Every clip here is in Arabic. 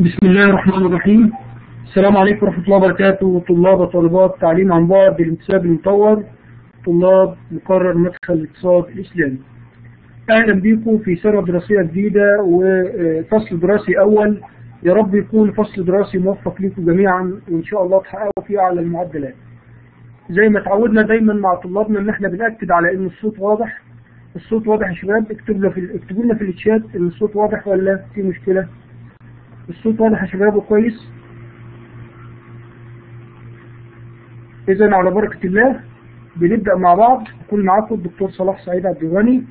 بسم الله الرحمن الرحيم. السلام عليكم ورحمة الله وبركاته. طلاب وطالبات تعليم عن بعد بالانتساب المطور. طلاب مقرر مدخل الاقتصاد الإسلامي. أهلا بكم في سنة دراسية جديدة وفصل دراسي أول. يا رب يكون فصل دراسي موفق لكم جميعا وإن شاء الله تحققوا فيه أعلى المعدلات. زي ما تعودنا دايما مع طلابنا إن إحنا بنأكد على إن الصوت واضح. الصوت واضح يا شباب. اكتبوا لنا في اكتبوا لنا في الشات إن الصوت واضح ولا في مشكلة. الصوت واضح يا شباب وكويس. إذا على بركة الله بنبدأ مع بعض. يكون معاكم الدكتور صلاح سعيد عبد الغني.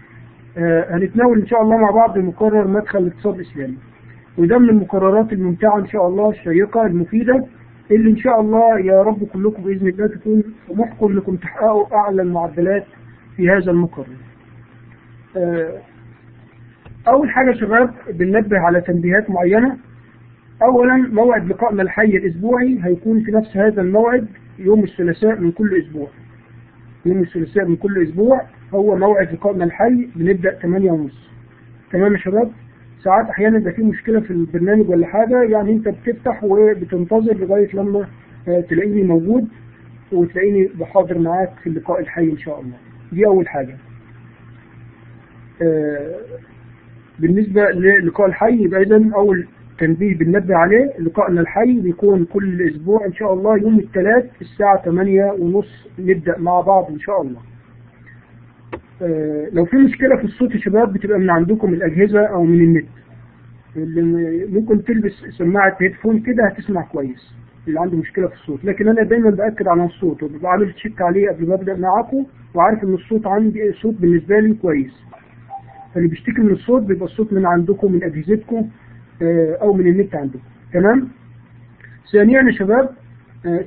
آه هنتناول إن شاء الله مع بعض مقرر مدخل الاقتصاد الإسلامي. وده من المقررات الممتعة إن شاء الله الشيقة المفيدة اللي إن شاء الله يا رب كلكم بإذن الله تكون طموحكم إنكم تحققوا أعلى المعدلات في هذا المقرر. آه أول حاجة شباب بننبه على تنبيهات معينة. أولا موعد لقائنا الحي الأسبوعي هيكون في نفس هذا الموعد يوم الثلاثاء من كل أسبوع. يوم الثلاثاء من كل أسبوع هو موعد لقائنا الحي بنبدأ 8 ونص. تمام يا شباب؟ ساعات أحيانا يبقى في مشكلة في البرنامج ولا حاجة يعني أنت بتفتح وبتنتظر لغاية لما تلاقيني موجود وتلاقيني بحاضر معاك في اللقاء الحي إن شاء الله. دي أول حاجة. بالنسبة للقاء الحي يبقى إذا أول تنبيه بننبه عليه لقائنا الحي بيكون كل أسبوع إن شاء الله يوم الثلاث الساعة 8 ونص نبدأ مع بعض إن شاء الله. آه لو في مشكلة في الصوت يا شباب بتبقى من عندكم الأجهزة أو من النت. اللي ممكن تلبس سماعة هيدفون كده هتسمع كويس اللي عنده مشكلة في الصوت. لكن أنا دايما بأكد على الصوت وببقى عامل تشيك عليه قبل ما أبدأ معاكم وعارف إن الصوت عندي الصوت بالنسبة لي كويس. فاللي بيشتكي من الصوت بيبقى الصوت من عندكم من أجهزتكم. أو من النت عندكم. تمام؟ ثانيا يا شباب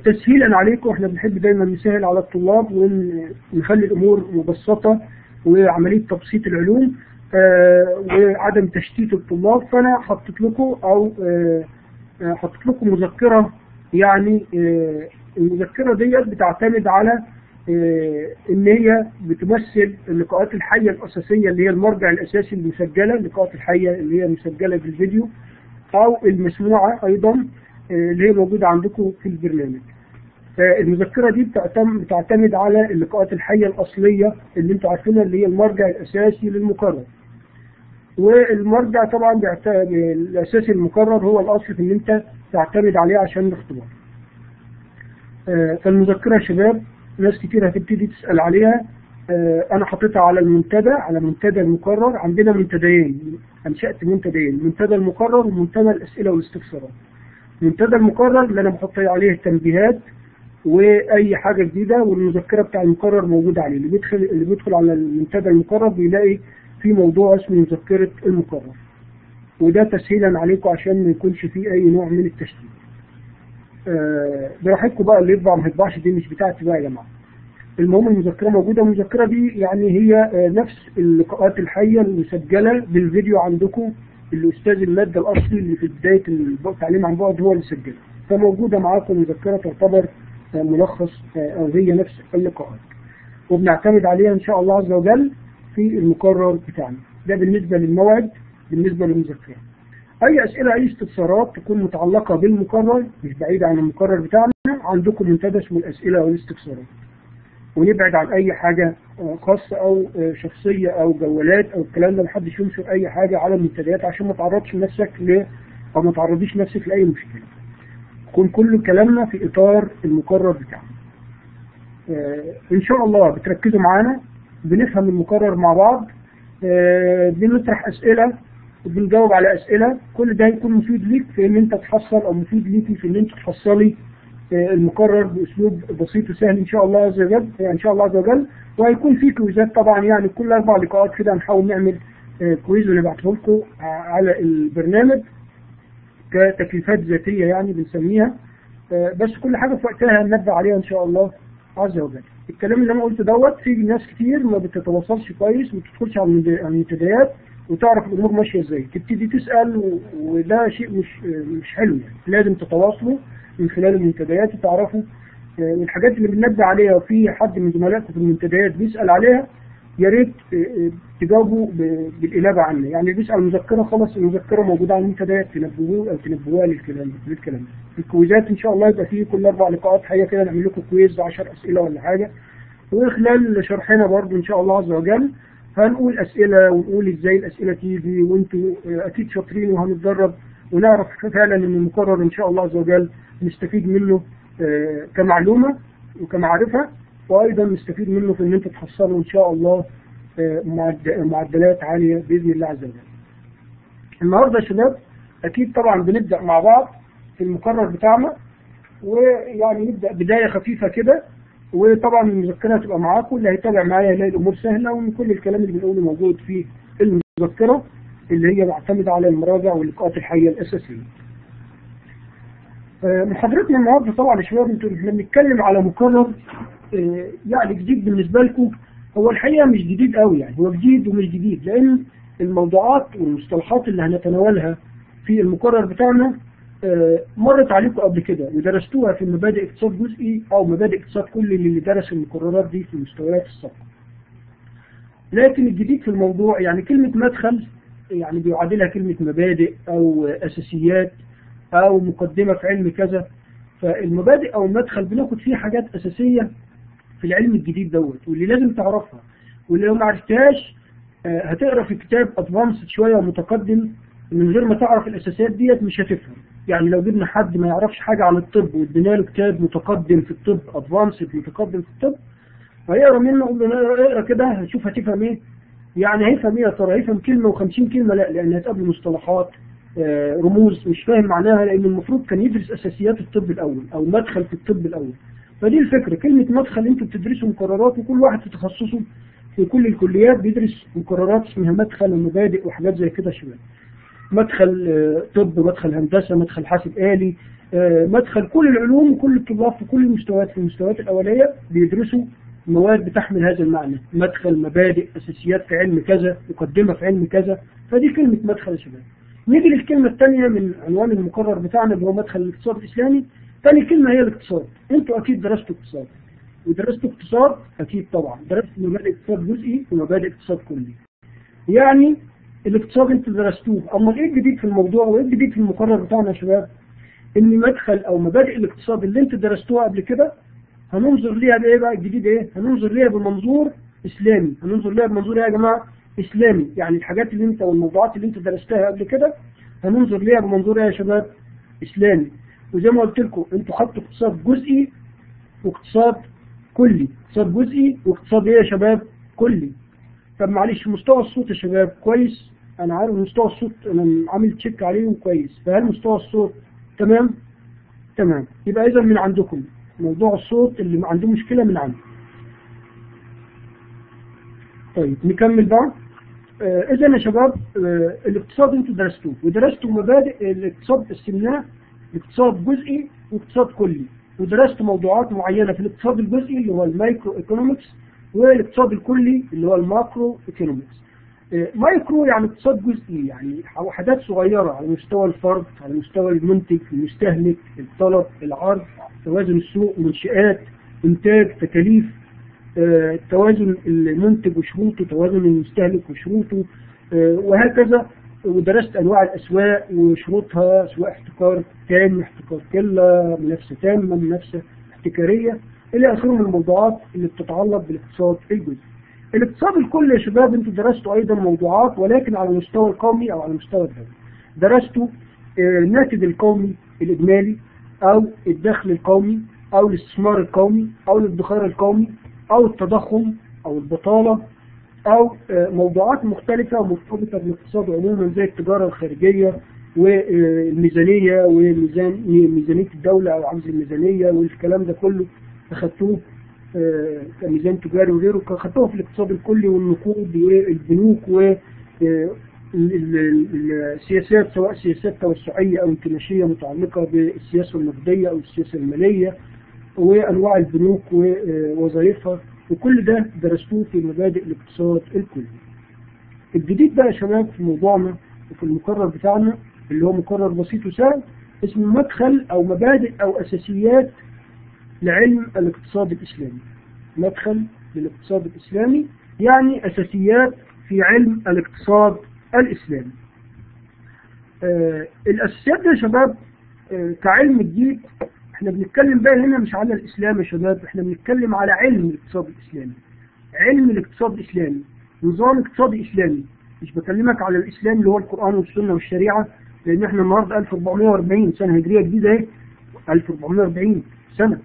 تسهيلا عليكم. إحنا بنحب دايما نسهل على الطلاب ونخلي الأمور مبسطة وعملية تبسيط العلوم وعدم تشتيت الطلاب. فأنا حطيت لكم أو حطيت لكم مذكرة يعني المذكرة ديت بتعتمد على إن هي بتمثل اللقاءات الحية الأساسية اللي هي المرجع الأساسي المسجلة اللقاءات الحية اللي هي مسجلة بالفيديو أو المسموعة أيضا اللي هي موجودة عندكم في البرنامج. المذكرة دي بتعتمد على اللقاءات الحية الأصلية اللي أنتم عارفينها اللي هي المرجع الأساسي للمقرر. والمرجع طبعا الأساسي المقرر هو الأصل في ان أنت تعتمد عليه عشان الاختبار. فالمذكرة يا شباب ناس كتير هتبتدي تسأل عليها آه أنا حطيتها على المنتدى على منتدى المقرر. عندنا منتديين أنشأت منتديين منتدى المقرر ومنتدى الأسئلة والاستفسارات. منتدى المقرر اللي أنا بحط عليه التنبيهات وأي حاجة جديدة والمذكرة بتاع المقرر موجودة عليه. اللي بيدخل اللي بيدخل على المنتدى المقرر بيلاقي في موضوع اسمه مذكرة المقرر. وده تسهيلا عليكم عشان ما يكونش فيه أي نوع من التشتيت براحتكم بقى اللي يطبع ما يطبعش دي مش بتاعتي بقى يا جماعة. المهم المذكرة موجودة المذكره دي يعني هي آه نفس اللقاءات الحية المسجلة بالفيديو عندكم الاستاذ المادة الأصلي اللي في بداية التعليم عن بعد هو اللي سجلها فموجودة معاكم مذكرة تعتبر آه ملخص أو هي نفس اللقاءات. وبنعتمد عليها إن شاء الله عز وجل في المقرر بتاعنا. ده بالنسبة للموعد بالنسبة للمذكرة. أي أسئلة أي استفسارات تكون متعلقة بالمقرر مش بعيدة عن المقرر بتاعنا عندكم منتدى اسمه الأسئلة والاستفسارات. ونبعد عن أي حاجة خاصة أو شخصية أو جوالات أو الكلام ده محدش ينشر أي حاجة على المنتديات عشان ما تعرضش نفسك ل أو ما تعرضيش نفسك لأي مشكلة. يكون كل كلامنا في إطار المقرر بتاعنا. إن شاء الله بتركزوا معانا بنفهم المقرر مع بعض بنطرح أسئلة وبنجاوب على أسئلة. كل ده يكون مفيد ليك في إن أنت تحصل أو مفيد ليكي في إن أنت تحصلي المقرر بأسلوب بسيط وسهل إن شاء الله عز وجل إن شاء الله عز وجل. وهيكون في كويزات طبعا يعني كل أربع لقاءات كده هنحاول نعمل كويز ونبعته لكم على البرنامج كتكليفات ذاتية يعني بنسميها. بس كل حاجة في وقتها هننبه عليها إن شاء الله عز وجل. الكلام اللي أنا قلته دوت في ناس كتير ما بتتواصلش كويس ما بتدخلش على المنتديات. وتعرف الأمور ماشية إزاي. تبتدي تسأل وده شيء مش مش حلو يعني. لازم تتواصلوا من خلال المنتديات وتعرفوا الحاجات اللي بننبه عليها وفي حد من زملائكم في المنتديات بيسأل عليها يا ريت آه، آه، تجاوبوا ب- بالإجابة عنه. يعني بيسأل المذكرة خلاص المذكرة موجودة على المنتديات تنبهوه أو تنبهوها للكلام للكلام ده. الكويزات إن شاء الله يبقى فيه كل أربع لقاءات حقيقة كده نعمل لكم كويز 10 أسئلة ولا حاجة. وخلال شرحنا برضو إن شاء الله عز وجل هنقول أسئلة ونقول إزاي الأسئلة تيجي وأنتوا آه، أكيد شاطرين وهنتدرب ونعرف فعلا إن المقرر إن شاء الله عز وجل نستفيد منه آه، كمعلومة وكمعرفة وأيضا نستفيد منه في إن أنتوا تحصلوا إن شاء الله آه، معد- معدلات عالية بإذن الله عز وجل. النهارده يا شباب أكيد طبعا بنبدأ مع بعض في المقرر بتاعنا ويعني نبدأ بداية خفيفة كده وطبعا المذكرة هتبقى معاكم اللي هيتابع معايا هيلاقي الأمور سهلة وإن كل الكلام اللي بنقوله موجود في المذكرة اللي هي معتمدة على المراجع واللقاءات الحية الأساسية. آه، محاضرتنا النهارده طبعا يا شباب أنتوا إحنا بنتكلم على مقرر آه، يعني جديد بالنسبة لكم هو الحقيقة مش جديد قوي يعني هو جديد ومش جديد لأن الموضوعات والمصطلحات اللي هنتناولها في المقرر بتاعنا مرت عليكم قبل كده ودرستوها في مبادئ اقتصاد جزئي أو مبادئ اقتصاد كلي اللي درس المقررات دي في المستويات السابقه. لكن الجديد في الموضوع يعني كلمة مدخل يعني بيعادلها كلمة مبادئ أو أساسيات أو مقدمة في علم كذا. فالمبادئ أو المدخل بناخد فيه حاجات أساسية في العلم الجديد دوت واللي لازم تعرفها. واللي لو ما عرفتهاش آه، هتقرا في كتاب ادفانسد شوية ومتقدم من غير ما تعرف الأساسيات ديت مش هتفهم. يعني لو جبنا حد ما يعرفش حاجة عن الطب وادينا له كتاب متقدم في الطب ادفانسد متقدم في الطب هيقرأ منه قول له اقرأ كده هتشوف هتفهم إيه. يعني هيفهم إيه يا ترى؟ هيفهم كلمة و50 كلمة لا لأن هتقابل مصطلحات آه، رموز مش فاهم معناها لأن المفروض كان يدرس أساسيات الطب الأول أو مدخل في الطب الأول. فدي الفكرة كلمة مدخل أنتوا بتدرسوا مقررات وكل واحد في تخصصه في كل الكليات بيدرس مقررات اسمها مدخل ومبادئ وحاجات زي كده شوية. مدخل آه، طب مدخل هندسة مدخل حاسب آلي آه، مدخل كل العلوم وكل الطلاب في كل المستويات في المستويات الأولية بيدرسوا مواد بتحمل هذا المعنى. مدخل مبادئ أساسيات في علم كذا مقدمة في علم كذا. فدي كلمة مدخل يا شباب. نيجي للكلمة الثانية من عنوان المقرر بتاعنا اللي هو مدخل الاقتصاد الإسلامي. ثاني كلمة هي الاقتصاد. أنتوا أكيد درستوا اقتصاد. ودرستوا اقتصاد أكيد طبعا. درست مبادئ اقتصاد جزئي ومبادئ اقتصاد كلي. يعني الاقتصاد أنتوا درستوه اما إيه الجديد في الموضوع وإيه الجديد في المقرر بتاعنا يا شباب؟ إن مدخل أو مبادئ الاقتصاد اللي أنتوا درستوها قبل كده هننظر ليها بإيه بقى الجديد إيه؟ هننظر ليها بمنظور إسلامي. هننظر ليها بمنظور إيه يا جماعة؟ إسلامي. يعني الحاجات اللي أنت والموضوعات اللي أنت درستها قبل كده هننظر ليها بمنظور إيه يا شباب؟ إسلامي. وزي ما قلت لكم أنتوا خدتوا اقتصاد جزئي واقتصاد كلي. اقتصاد جزئي واقتصاد إيه يا شباب؟ كلي. طب معلش مستوى الصوت يا شباب كويس؟ أنا عارف مستوى الصوت أنا عامل تشيك عليه كويس فهل مستوى الصوت تمام؟ تمام. يبقى اذا من عندكم موضوع الصوت اللي عنده مشكلة من عنده طيب نكمل بقى. آه اذا يا شباب آه الاقتصاد أنتوا درستوه ودرستوا مبادئ الاقتصاد قسمناه لاقتصاد جزئي واقتصاد كلي ودرست موضوعات معينة في الاقتصاد الجزئي اللي هو ال microeconomics والاقتصاد الكلي اللي هو ال macroeconomics. micro يعني اقتصاد جزئي يعني وحدات صغيرة على مستوى الفرد على مستوى المنتج المستهلك الطلب العرض توازن السوق منشآت إنتاج تكاليف آه، توازن المنتج وشروطه توازن المستهلك وشروطه آه، وهكذا ودرست أنواع الأسواق وشروطها سواء احتكار تام احتكار قلة منافسة تامة منافسة احتكارية إلى آخره من الموضوعات اللي بتتعلق بالاقتصاد الجزئي. الاقتصاد الكلي يا شباب أنتوا درستوا أيضا موضوعات ولكن على المستوى القومي أو على المستوى الدولي. درستوا آه، الناتج القومي الإجمالي أو الدخل القومي أو الاستثمار القومي أو الادخار القومي أو التضخم أو البطالة أو آه، موضوعات مختلفة مرتبطة بالاقتصاد عموما زي التجارة الخارجية والميزانية وميزان ميزانية الدولة أو عجز الميزانية والكلام ده كله أخدتوه آه، كميزان تجاري وغيره أخدتوه في الاقتصاد الكلي والنقود والبنوك و آه، سواء سياسات توسعية أو انكماشية متعلقة بالسياسة النقدية أو السياسة المالية وأنواع البنوك ووظائفها وكل ده درستوه في مبادئ الاقتصاد الكلي. الجديد بقى يا شباب في موضوعنا وفي المقرر بتاعنا اللي هو مقرر بسيط وسهل اسمه مدخل أو مبادئ أو أساسيات لعلم الاقتصاد الإسلامي. مدخل للاقتصاد الإسلامي يعني أساسيات في علم الاقتصاد الإسلامي. آه الأساسيات دي يا شباب آه كعلم جديد إحنا بنتكلم بقى هنا مش على الإسلام يا شباب إحنا بنتكلم على علم الاقتصاد الإسلامي. علم الاقتصاد الإسلامي نظام اقتصادي إسلامي. مش بكلمك على الإسلام اللي هو القرآن والسنة والشريعة لأن إحنا النهاردة 1440 سنة هجرية جديدة أهي 1440 سنة.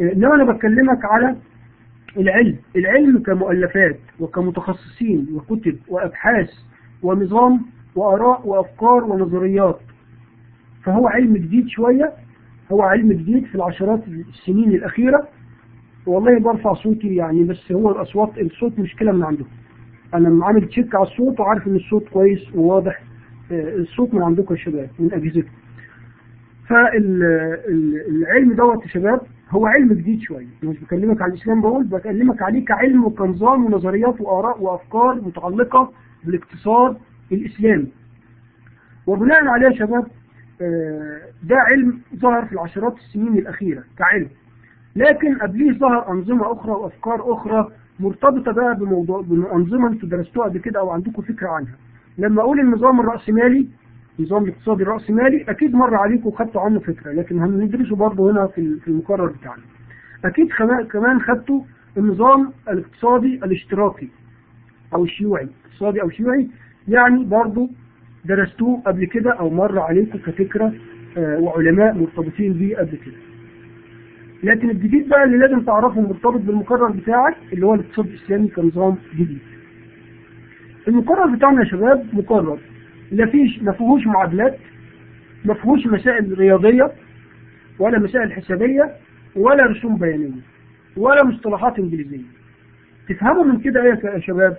إنما أنا بكلمك على العلم. العلم كمؤلفات وكمتخصصين وكتب وأبحاث ونظام وآراء وأفكار ونظريات. فهو علم جديد شوية هو علم جديد في العشرات السنين الأخيرة. والله برفع صوتي يعني بس هو الأصوات الصوت مشكلة من عندكم أنا عامل تشيك على الصوت وعارف إن الصوت كويس وواضح. الصوت من عندكم يا شباب من أجهزتكم. فالعلم دوت يا شباب هو علم جديد شوية. مش بكلمك عن الإسلام بقول بكلمك عليه كعلم وكنظام ونظريات وآراء وأفكار متعلقة بالاقتصاد الإسلامي وبناء عليه يا شباب ده علم ظهر في العشرات السنين الأخيرة كعلم. لكن قبليه ظهر أنظمة أخرى وأفكار أخرى مرتبطة بقى بموضوع بأنظمة أنتوا درستوها قبل كده أو عندكم فكرة عنها. لما أقول النظام الرأسمالي نظام الاقتصادي الرأسمالي أكيد مر عليكم وخدتوا عنه فكرة لكن هندرسه برضه هنا في في المقرر بتاعنا. أكيد كمان خدتوا النظام الاقتصادي الاشتراكي أو الشيوعي. اقتصادي أو شيوعي يعني برضه درستوه قبل كده أو مر عليكم كفكرة آه وعلماء مرتبطين بيه قبل كده. لكن الجديد بقى اللي لازم تعرفه مرتبط بالمقرر بتاعك اللي هو الاقتصاد الإسلامي كنظام جديد. المقرر بتاعنا يا شباب مقرر. لا فيش ما فيهوش معادلات ما فيهوش مسائل رياضية ولا مسائل حسابية ولا رسوم بيانية ولا مصطلحات إنجليزية. تفهموا من كده إيه يا شباب؟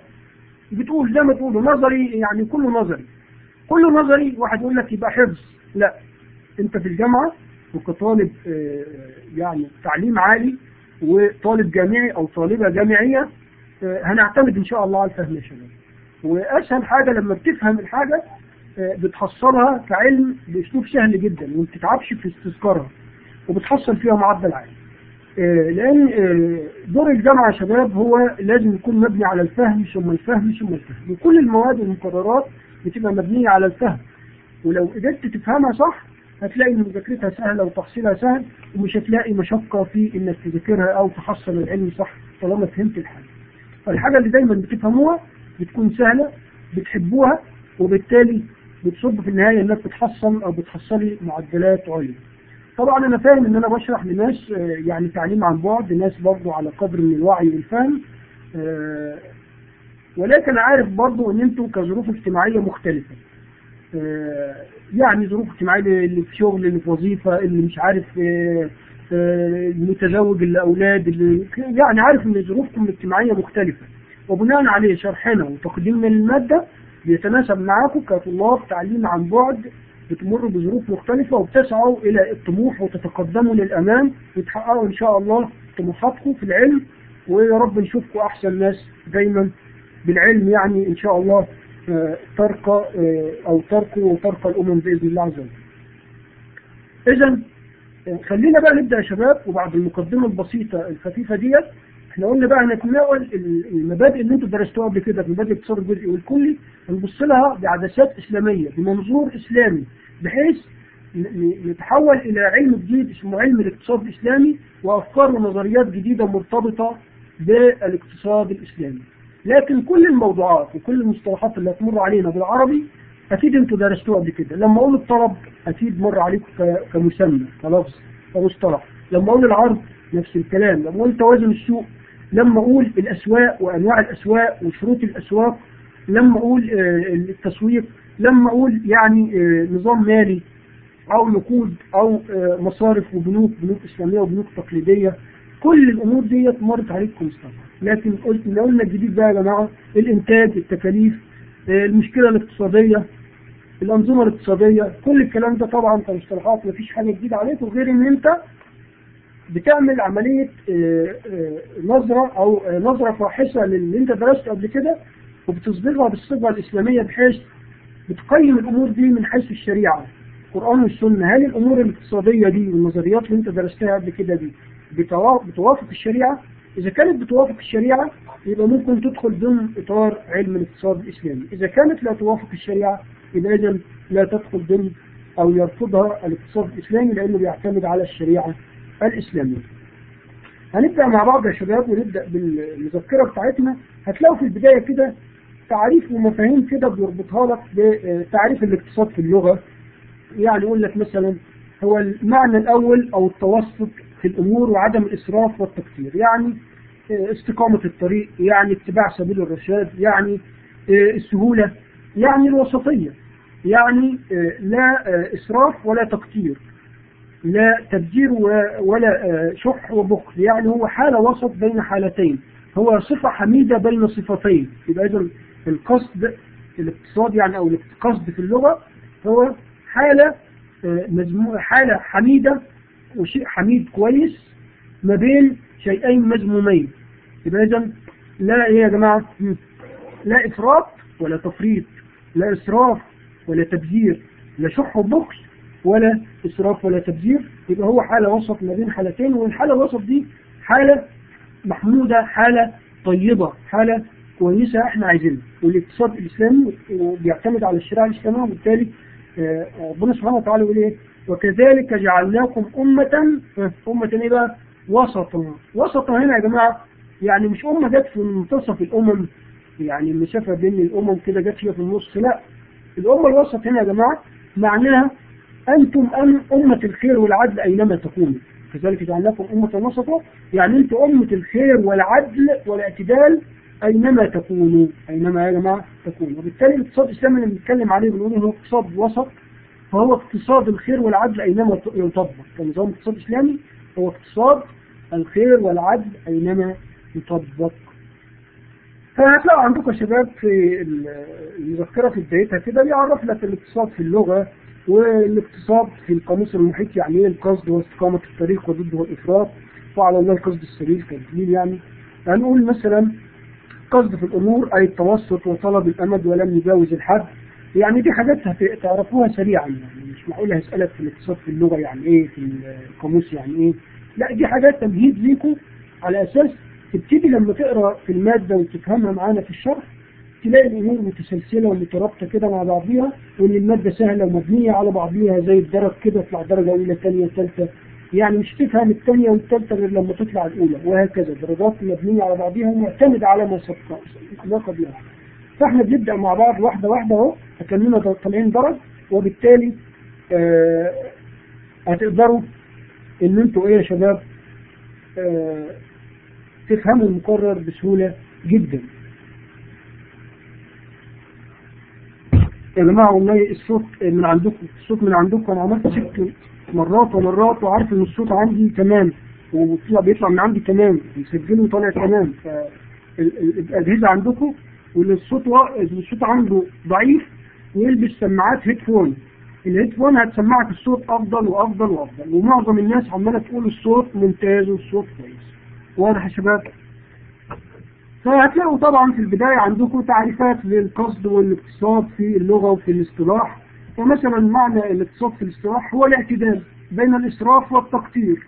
بتقول زي ما تقولوا نظري يعني كله نظري. كله نظري واحد يقول لك يبقى حفظ. لا. أنت في الجامعة وكطالب يعني تعليم عالي وطالب جامعي أو طالبة جامعية هنعتمد إن شاء الله على الفهم يا شباب. وأسهل حاجة لما بتفهم الحاجة بتحصلها كعلم بأسلوب سهل جدا وما بتتعبش في استذكارها وبتحصل فيها معدل عالي. لأن دور الجامعة يا شباب هو لازم يكون مبني على الفهم ثم الفهم ثم الفهم. وكل المواد والمقررات بتبقى مبنية على الفهم. ولو قدرت تفهمها صح هتلاقي إن مذاكرتها سهلة وتحصيلها سهل ومش هتلاقي مشقة في إنك تذاكرها أو تحصل العلم صح طالما فهمت الحاجة. فالحاجة اللي دايما بتفهموها بتكون سهلة بتحبوها وبالتالي بتصب في النهاية انك بتحصل أو بتحصلي معدلات عليا طبعا أنا فاهم إن أنا بشرح لناس يعني تعليم عن بعد ناس برضو على قدر من الوعي والفهم ولكن عارف برضو إن أنتوا كظروف اجتماعية مختلفة. يعني ظروف اجتماعية اللي في شغل اللي في وظيفة اللي مش عارف المتزوج اللي أولاد اللي يعني عارف إن ظروفكم الاجتماعية مختلفة. وبناء عليه شرحنا وتقديمنا للمادة بيتناسب معاكم كطلاب تعليم عن بعد بتمروا بظروف مختلفة وبتسعوا إلى الطموح وتتقدموا للأمام وتحققوا إن شاء الله طموحاتكم في العلم ويا رب نشوفكم أحسن ناس دايما بالعلم يعني إن شاء الله ترقى أو ترقوا وترقى الأمم بإذن الله عز وجل. إذا خلينا بقى نبدأ يا شباب وبعد المقدمة البسيطة الخفيفة ديت إحنا قلنا بقى هنتناول المبادئ اللي أنتوا درستوها قبل كده في مبادئ الاقتصاد الجزئي والكلي ونبص لها بعدسات إسلامية بمنظور إسلامي بحيث نتحول إلى علم جديد اسمه علم الاقتصاد الإسلامي وأفكار ونظريات جديدة مرتبطة بالاقتصاد الإسلامي. لكن كل الموضوعات وكل المصطلحات اللي هتمر علينا بالعربي أكيد أنتوا درستوها قبل كده، لما أقول الطلب أكيد مر عليكم كمسمى كلفظ كمصطلح، لما أقول العرض نفس الكلام، لما أقول توازن السوق لما أقول الأسواق وأنواع الأسواق وشروط الأسواق لما أقول التسويق لما أقول يعني نظام مالي أو نقود أو مصارف وبنوك بنوك إسلامية وبنوك تقليدية. كل الأمور ديت مرت عليكم مصطلح لكن قلت لو قلنا الجديد بقى يا جماعة الإنتاج التكاليف المشكلة الاقتصادية الأنظمة الاقتصادية كل الكلام ده طبعا كمصطلحات مفيش حاجة جديدة عليكم غير إن أنت بتعمل عملية نظرة أو نظرة فاحصة للي أنت درسته قبل كده وبتصبغها بالصبغة الإسلامية بحيث بتقيم الأمور دي من حيث الشريعة القرآن والسنة. هل الأمور الاقتصادية دي والنظريات اللي أنت درستها قبل كده دي بتوافق الشريعة؟ إذا كانت بتوافق الشريعة يبقى ممكن تدخل ضمن إطار علم الاقتصاد الإسلامي. إذا كانت لا توافق الشريعة يبقى إذا لا تدخل ضمن أو يرفضها الاقتصاد الإسلامي لأنه بيعتمد على الشريعة الإسلامية. هنبدأ مع بعض يا شباب ونبدأ بالمذكرة بتاعتنا. هتلاقوا في البداية كده تعريف ومفاهيم كده بيربطها لك بتعريف الاقتصاد في اللغة. يعني يقول لك مثلا هو المعنى الأول أو التوسط في الأمور وعدم الإسراف والتكثير يعني استقامة الطريق يعني اتباع سبيل الرشاد يعني السهولة يعني الوسطية يعني لا إسراف ولا تكثير لا تبذير ولا شح وبخل يعني هو حالة وسط بين حالتين. هو صفة حميدة بين صفتين. يبقى إذا القصد الاقتصاد يعني أو القصد في اللغة هو حالة مجموعة حالة حميدة وشيء حميد كويس ما بين شيئين مذمومين يبقى إذا لا إيه يا جماعة؟ لا إفراط ولا تفريط لا إسراف ولا تبذير لا شح وبخل ولا إسراف ولا تبذير يبقى هو حالة وسط ما بين حالتين والحالة الوسط دي حالة محمودة حالة طيبة حالة كويسة إحنا عايزينها. والاقتصاد الإسلامي بيعتمد على الشريعة الإسلامية وبالتالي ربنا سبحانه وتعالى يقول إيه؟ وكذلك جعلناكم أمة أمة إيه بقى؟ وسطا. وسطا هنا يا جماعة يعني مش أمة جت في منتصف الأمم يعني المسافة بين الأمم كده جت فيها في النص لا. الأمة الوسط هنا يا جماعة معناها أنتم أم أمة الخير والعدل أينما تكونوا كذلك جعلناكم أمة وسطا. يعني أنتم أمة الخير والعدل والاعتدال أينما تكونوا أينما يا جماعة تكونوا وبالتالي الاقتصاد الإسلامي اللي بنتكلم عليه بنقول إنه اقتصاد وسط فهو اقتصاد الخير والعدل أينما يطبق. كنظام اقتصاد إسلامي هو اقتصاد الخير والعدل أينما يطبق. فهتلاقوا عندكم يا شباب في المذكرة في بدايتها كده بيعرف لك الاقتصاد في اللغة والاقتصاد في القاموس المحيط يعني إيه القصد واستقامة الطريق وضده الإفراط؟ وعلى الله القصد السليم كالدليل يعني. هنقول مثلا قصد في الأمور أي التوسط وطلب الأمد ولم يجاوز الحد. يعني دي حاجات تعرفوها سريعا يعني مش معقول هسألك في الاقتصاد في اللغة يعني إيه في القاموس يعني إيه. لا دي حاجات تمهيد ليكم على أساس تبتدي لما تقرأ في المادة وتفهمها معانا في الشرح تلاقي الأمور متسلسلة ومترابطة كده مع بعضيها وإن المادة سهلة ومبنية على بعضيها زي الدرج كده تطلع درجة أولى ثانية ثالثة يعني مش تفهم الثانية والثالثة غير لما تطلع الأولى وهكذا. درجات مبنية على بعضيها ومعتمدة على ما سبق ما قبلها فإحنا بنبدأ مع بعض واحدة واحدة أهو أكلمنا طالعين درج وبالتالي آه هتقدروا إن أنتوا إيه يا شباب آه تفهموا المقرر بسهولة جدا. يا جماعة والله الصوت من عندكم الصوت من عندكم. أنا عملت ست مرات ومرات وعارف إن الصوت عندي تمام وبيطلع بيطلع من عندي تمام بيسجله وطالع تمام. فالأجهزة عندكم واللي الصوت و... الصوت عنده ضعيف يلبس سماعات هيدفون الهيدفون هتسمعك الصوت أفضل وأفضل وأفضل. ومعظم الناس عمالة تقول الصوت ممتاز والصوت كويس. واضح يا شباب؟ فهتلاقوا طبعا في البداية عندكم تعريفات للقصد والاقتصاد في اللغة وفي الاصطلاح. ومثلا معنى الاقتصاد في الاصطلاح هو الاعتدال بين الإسراف والتقتير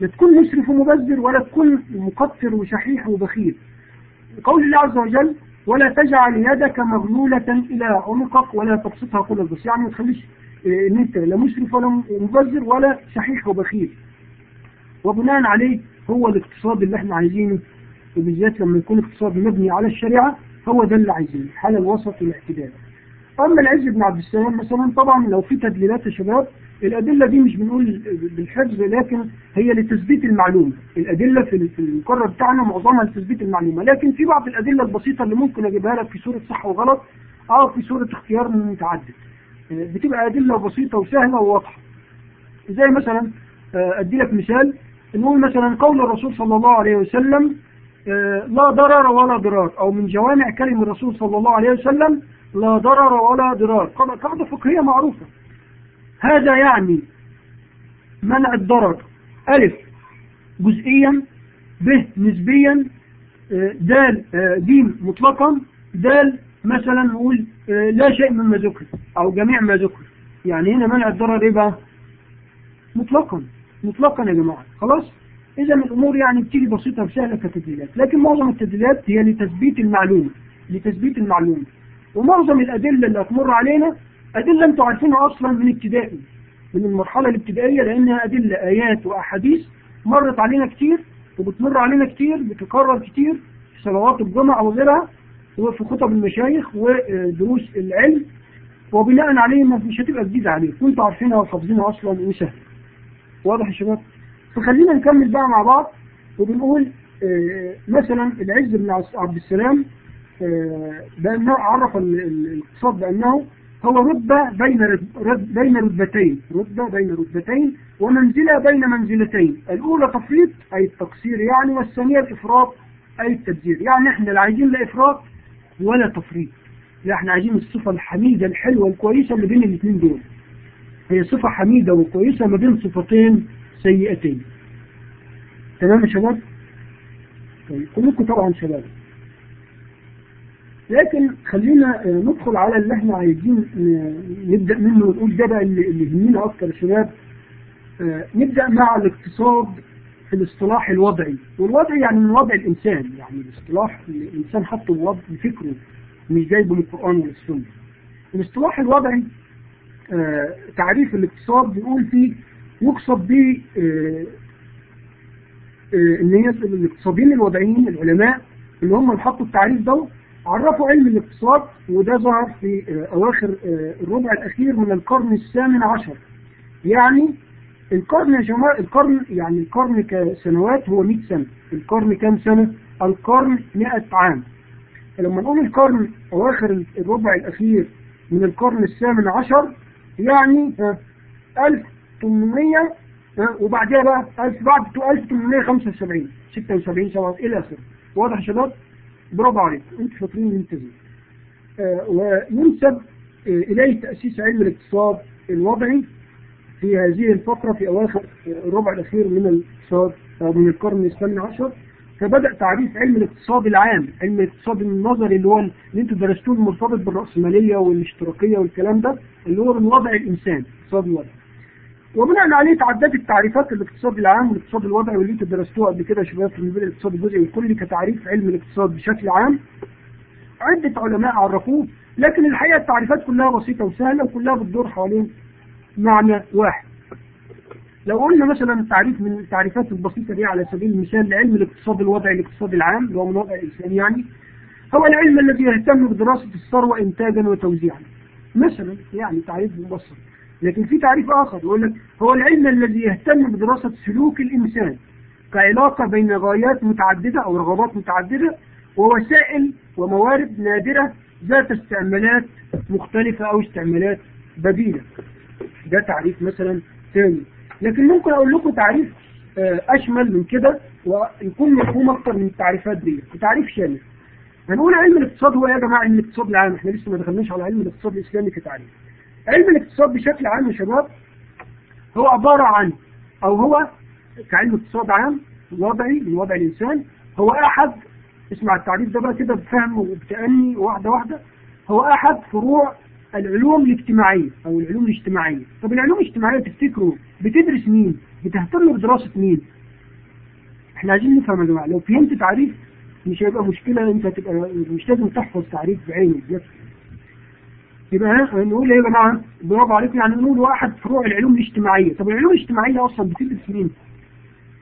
لا تكون مسرف ومبذر ولا تكون مقتر وشحيح وبخيل. قول الله عز وجل ولا تجعل يدك مغلولة إلى عنقك ولا تبسطها كل البسط يعني ما تخليش إن أنت لا مسرف ولا مبذر ولا شحيح وبخيل. وبناء عليه هو الاقتصاد اللي إحنا عايزينه. وبالذات لما يكون اقتصاد مبني على الشريعة هو ده اللي عايزينه حال الوسط والاعتدال. أما العز بن عبد السلام مثلا طبعا لو في تدليلات يا شباب الأدلة دي مش بنقول بالحفظ لكن هي لتثبيت المعلومة. الأدلة في المقرر بتاعنا معظمها لتثبيت المعلومة. لكن في بعض الأدلة البسيطة اللي ممكن أجيبها لك في سورة صح وغلط أو في سورة اختيار متعدد. بتبقى أدلة بسيطة وسهلة وواضحة. زي مثلا أدي لك مثال. نقول مثلا قول الرسول صلى الله عليه وسلم لا ضرر ولا ضرار. أو من جوامع كلم الرسول صلى الله عليه وسلم لا ضرر ولا ضرار. قاعدة فقهية معروفة. هذا يعني منع الضرر. ألف جزئيا ب نسبيا دال جيم مطلقا. دال مثلا نقول لا شيء مما ذكر أو جميع ما ذكر. يعني هنا منع الضرر إيه بقى مطلقا. مطلقا يا جماعة. خلاص؟ إذا الأمور يعني بتيجي بسيطة وسهلة كتدليلات لكن معظم التدليلات هي لتثبيت المعلومة لتثبيت المعلومة. ومعظم الأدلة اللي هتمر علينا أدلة أنتوا عارفينها أصلا من ابتدائي من المرحلة الابتدائية لأنها أدلة آيات وأحاديث مرت علينا كتير وبتمر علينا كتير بتكرر كتير في صلوات الجمعة وغيرها وفي خطب المشايخ ودروس العلم. وبناء عليه مش هتبقى جديدة عليه. وانتوا عارفينها وحافظينها أصلا وسهل. واضح يا شباب؟ فخلينا نكمل بقى مع بعض وبنقول آه مثلا العز بن عبد السلام آه بأنه عرف الاقتصاد بأنه هو رتبة بين بين رتبتين رتبة بين رتبتين ومنزلة بين منزلتين. الأولى تفريط أي التقصير يعني والثانية الإفراط أي التبذير. يعني إحنا لا عايزين لا إفراط ولا تفريط. لا إحنا عايزين الصفة الحميدة الحلوة الكويسة اللي بين الاثنين دول. هي صفة حميدة وكويسة ما بين صفتين سيئتين تمام يا شباب؟ طيب كلكم طبعا شباب. لكن خلينا ندخل على اللي إحنا عايزين نبدأ منه ونقول ده بقى اللي يهمنا أكتر يا شباب. نبدأ مع الاقتصاد في الاصطلاح الوضعي. والوضعي يعني من وضع الإنسان. يعني الاصطلاح الإنسان حطه بوضع بفكره مش جايبه من القرآن والسنة. الاصطلاح الوضعي آه تعريف الاقتصاد بيقول فيه يقصد به آه آه إن هي الاقتصاديين الوضعيين العلماء اللي هم اللي حطوا التعريف ده عرفوا علم الاقتصاد وده ظهر في أواخر الربع الأخير من القرن الثامن عشر. يعني القرن يا جماعة القرن يعني القرن كسنوات هو 100 سنة. القرن كام سنة؟ القرن 100 عام. فلما نقول القرن أواخر الربع الأخير من القرن الثامن عشر يعني 1800 وبعدها بقى 1000 بعد 1875 76 7 إلى آخره. واضح يا شباب؟ برافو عليك أنتوا شاطرين انتبهوا آه وينسب آه إليه تأسيس علم الاقتصاد الوضعي في هذه الفترة في أواخر الربع الأخير من الاقتصاد من القرن الثامن عشر. فبدأ تعريف علم الاقتصاد العام علم الاقتصاد النظري اللي هو اللي أنتوا درستوه المرتبط بالرأسمالية والاشتراكية والكلام ده اللي هو من وضع الإنسان اقتصاد الوضع وبناء عليه تعددت تعريفات الاقتصاد العام والاقتصاد الوضعي واللي أنتوا درستوها قبل كده شباب في مجال الاقتصاد الجزئي والكلي كتعريف علم الاقتصاد بشكل عام. عدة علماء عرفوه لكن الحقيقة التعريفات كلها بسيطة وسهلة وكلها بتدور حوالين معنى واحد. لو قلنا مثلا تعريف من التعريفات البسيطة دي على سبيل المثال لعلم الاقتصاد الوضعي الاقتصاد العام اللي هو من وضع الإنسان يعني هو العلم الذي يهتم بدراسة الثروة إنتاجا وتوزيعا. مثلا يعني تعريف مبسط. لكن في تعريف آخر يقول لك هو العلم الذي يهتم بدراسة سلوك الإنسان كعلاقة بين غايات متعددة أو رغبات متعددة ووسائل وموارد نادرة ذات استعمالات مختلفة أو استعمالات بديلة. ده تعريف مثلا ثاني لكن ممكن أقول لكم تعريف أشمل من كده ويكون مفهوم أكتر من التعريفات دي. تعريف شامل. هنقول علم الاقتصاد هو يا جماعة علم الاقتصاد العام. إحنا لسه ما دخلناش على علم الاقتصاد الإسلامي كتعريف. علم الاقتصاد بشكل عام يا شباب هو عبارة عن أو هو كعلم اقتصاد عام وضعي من وضع الإنسان هو أحد اسمع التعريف ده بقى كده بفهم وبتأني واحدة واحدة هو أحد فروع العلوم الاجتماعية أو العلوم الاجتماعية. طب العلوم الاجتماعية تفتكروا بتدرس مين؟ بتهتم بدراسة مين؟ إحنا عايزين نفهم يا جماعة لو فهمت تعريف مش هيبقى مشكلة أنت هتبقى مش لازم تحفظ تعريف بعينه. يبقى نقول إيه يا جماعة برافو عليكم يعني نقول واحد فروع العلوم الاجتماعية. طب العلوم الاجتماعية أصلا بتدرس مين؟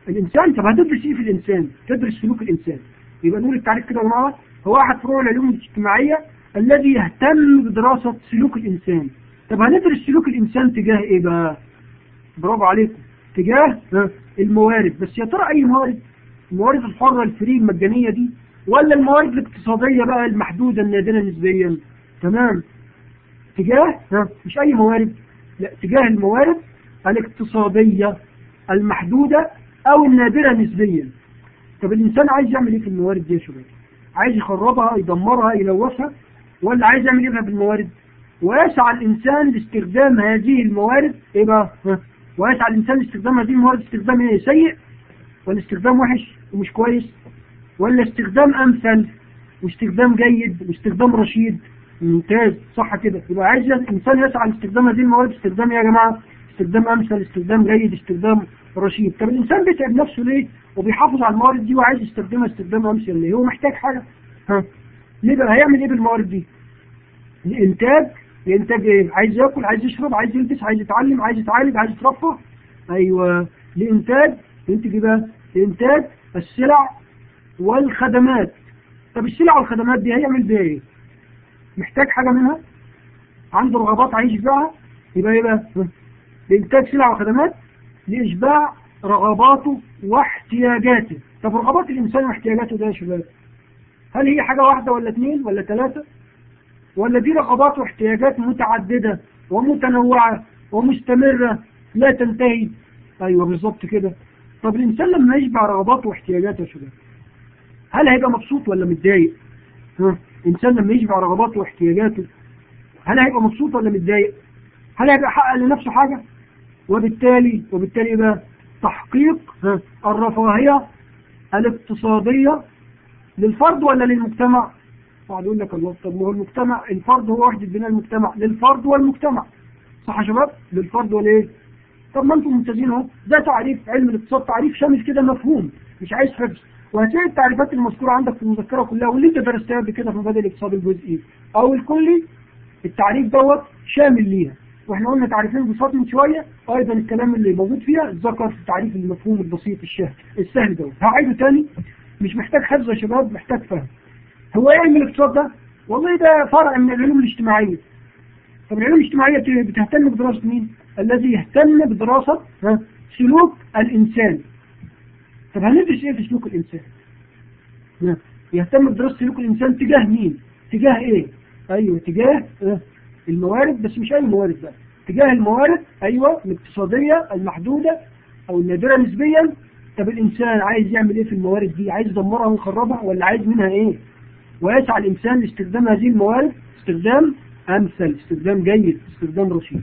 الإنسان. طب هتدرس إيه في الإنسان؟ تدرس سلوك الإنسان. يبقى نقول التعريف كده يا جماعة هو أحد فروع العلوم الاجتماعية الذي يهتم بدراسة سلوك الإنسان. طب هندرس سلوك الإنسان تجاه إيه بقى؟ برافو عليكم. تجاه الموارد. بس يا ترى أي موارد؟ الموارد الحرة الفري المجانية دي؟ ولا الموارد الاقتصادية بقى المحدودة النادرة نسبيا؟ تمام. تجاه ها مش أي موارد لا تجاه الموارد الاقتصادية المحدودة أو النادرة نسبيا. طب الإنسان عايز يعمل إيه في الموارد دي يا شباب؟ عايز يخربها يدمرها يلوثها ولا عايز يعمل إيه في الموارد؟ ويسعى الإنسان لاستخدام هذه الموارد إيه بقى؟ ويسعى الإنسان لاستخدام هذه الموارد استخدام إيه؟ سيء ولا استخدام وحش ومش كويس ولا استخدام أمثل واستخدام جيد واستخدام رشيد؟ ممتاز صح كده. يبقى عايز الانسان يسعى لاستخدام هذه الموارد استخدام إيه يا جماعة؟ استخدام أمثل استخدام جيد استخدام رشيد. طب الإنسان بيتعب نفسه ليه؟ وبيحافظ على الموارد دي وعايز يستخدمها استخدام أمثل ليه؟ هو محتاج حاجة. ها؟ ليه بقى هيعمل إيه بالموارد دي؟ الإنتاج الإنتاج إيه؟ عايز يأكل عايز يشرب عايز يلبس عايز يتعلم عايز يتعالج عايز يترفه. أيوه. لانتاج ينتج إيه بقى انتاج السلع والخدمات. طب السلع والخدمات دي هيعمل بيها إيه؟ محتاج حاجة منها؟ عنده رغبات عايز يشبعها يبقى إيه بقى لانتاج سلع وخدمات لإشباع رغباته واحتياجاته. طب رغبات الإنسان واحتياجاته ده يا شباب هل هي حاجة واحدة ولا اثنين ولا ثلاثة ولا دي رغبات واحتياجات متعددة ومتنوعة ومستمرة لا تنتهي؟ أيوه بالظبط كده. طب الإنسان لما يشبع رغباته واحتياجاته يا شباب هل هيبقى مبسوط ولا متضايق؟ ها؟ الانسان لما يشبع رغباته واحتياجاته هل هيبقى مبسوط ولا متضايق؟ هل هيبقى حقق لنفسه حاجة؟ وبالتالي وبالتالي بقى تحقيق ها. الرفاهية الاقتصادية للفرد ولا للمجتمع؟ بعد يقول لك الله طب هو المجتمع الفرد هو وحدة بناء المجتمع للفرد والمجتمع. صح يا شباب؟ للفرد والايه طب ما أنتم ممتازين أهو. ده تعريف علم الاقتصاد تعريف شامل كده مفهوم مش عايز حفظ. وهتلاقي التعريفات المذكورة عندك في المذكرة كلها واللي انت درستها قبل كده في مبادئ الاقتصاد الجزئي. أو الكلي التعريف دوت شامل ليها. وإحنا قلنا تعريفين بساط من شوية أيضا الكلام اللي موجود فيها ذكر في التعريف المفهوم البسيط السهل السهل دوت. هعيده تاني. مش محتاج حفظ يا شباب محتاج فهم. هو إيه علم الاقتصاد ده؟ والله ده فرع من العلوم الاجتماعية. طب العلوم الاجتماعية بتهتم بدراسة مين؟ الذي يهتم بدراسة ها؟ سلوك الإنسان. طب هندرس إيه في سلوك الإنسان؟ يهتم بدراسه سلوك الإنسان تجاه مين؟ تجاه إيه؟ أيوه تجاه آه الموارد بس مش أي موارد بقى تجاه الموارد أيوه الاقتصادية المحدودة أو النادرة نسبيا طب الإنسان عايز يعمل إيه في الموارد دي؟ عايز يدمرها ويخربها ولا عايز منها إيه؟ ويسعى الإنسان لاستخدام هذه الموارد استخدام أمثل استخدام جيد استخدام رشيد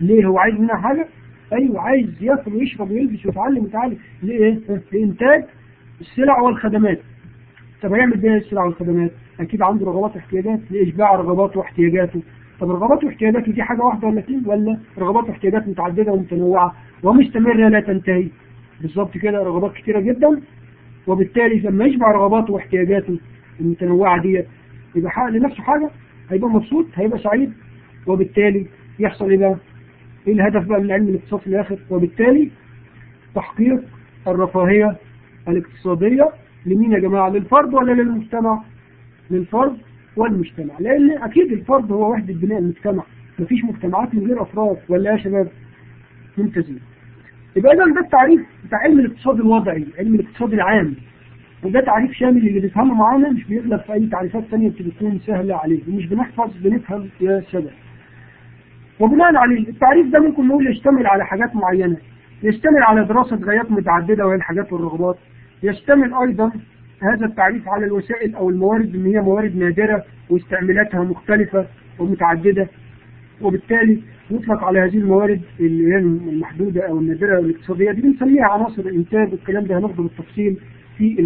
ليه هو عايز منها حاجة؟ أيوه عايز ياكل ويشرب ويلبس ويتعلم ويتعلم. ليه؟ لانتاج السلع والخدمات. طب هيعمل بيها السلع والخدمات؟ أكيد عنده رغبات واحتياجات لإشباع رغباته واحتياجاته. طب رغباته واحتياجاته دي حاجة واحدة ولا اثنين ولا رغبات واحتياجات متعددة ومتنوعة ومستمرة لا تنتهي. بالظبط كده رغبات كتيرة جدا. وبالتالي لما يشبع رغباته واحتياجاته المتنوعة ديت يبقى حقق لنفسه حاجة هيبقى مبسوط هيبقى سعيد. وبالتالي يحصل إيه بقى؟ إيه الهدف بقى من علم الاقتصاد في الآخر؟ وبالتالي تحقيق الرفاهية الاقتصادية لمين يا جماعة؟ للفرد ولا للمجتمع؟ للفرد والمجتمع لأن أكيد الفرد هو وحدة بناء المجتمع مفيش مجتمعات من غير أفراد ولا يا شباب؟ ممتازين يبقى اذا ده التعريف بتاع علم الاقتصاد الوضعي علم الاقتصاد العام وده تعريف شامل اللي بيفهمه معانا مش بيغلب في أي تعريفات ثانية بتكون سهلة عليه ومش بنحفظ بنفهم يا شباب وبناء عليه التعريف ده ممكن نقول يشتمل على حاجات معينة. يشتمل على دراسة غايات متعددة وهي الحاجات والرغبات. يشتمل أيضا هذا التعريف على الوسائل أو الموارد إن هي موارد نادرة واستعمالاتها مختلفة ومتعددة. وبالتالي يطلق على هذه الموارد اللي هي المحدودة أو النادرة أو الاقتصادية. دي بنسميها عناصر الإنتاج. والكلام ده هناخده بالتفصيل في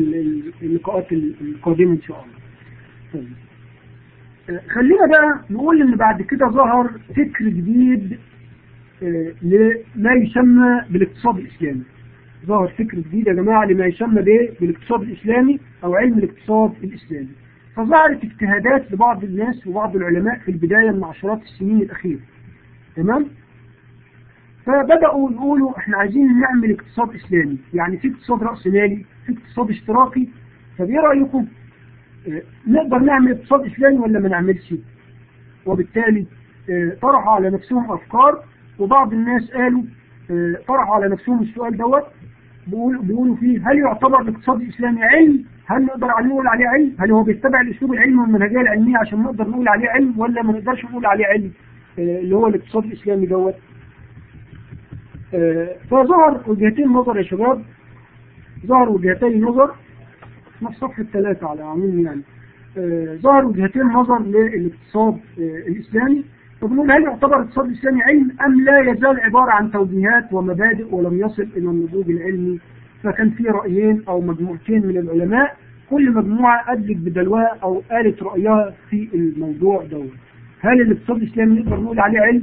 اللقاءات القادمة إن شاء الله. خلينا بقى نقول إن بعد كده ظهر فكر جديد لما يسمى بالاقتصاد الإسلامي. ظهر فكر جديد يا جماعة لما يسمى بإيه؟ بالاقتصاد الإسلامي أو علم الاقتصاد الإسلامي. فظهرت اجتهادات لبعض الناس وبعض العلماء في البداية من عشرات السنين الأخيرة. تمام؟ فبدأوا يقولوا إحنا عايزين نعمل اقتصاد إسلامي، يعني في اقتصاد رأس مالي، في اقتصاد اشتراكي، طب إيه رأيكم؟ نقدر نعمل اقتصاد إسلامي ولا ما نعملش؟ وبالتالي آه طرحوا على نفسهم أفكار وبعض الناس قالوا آه طرحوا على نفسهم السؤال دوت بيقولوا بيقولوا فيه هل يعتبر الاقتصاد الإسلامي علم؟ هل نقدر نقول عليه علم؟ هل هو بيتبع الاسلوب العلمي والمنهجية العلمية عشان نقدر نقول عليه علم ولا ما نقدرش نقول عليه علم؟ اللي هو الاقتصاد الإسلامي دوت فظهر وجهتين نظر يا شباب ظهر وجهتين نظر في صفحة ثلاثة على العموم يعني. ظهر وجهتين نظر للاقتصاد الإسلامي. فبنقول هل يعتبر الاقتصاد الإسلامي علم أم لا يزال عبارة عن توجيهات ومبادئ ولم يصل إلى النضوج العلمي؟ فكان في رأيين أو مجموعتين من العلماء كل مجموعة أدلت بدلوها أو قالت رأيها في الموضوع دوت. هل الاقتصاد الإسلامي نقدر نقول عليه علم؟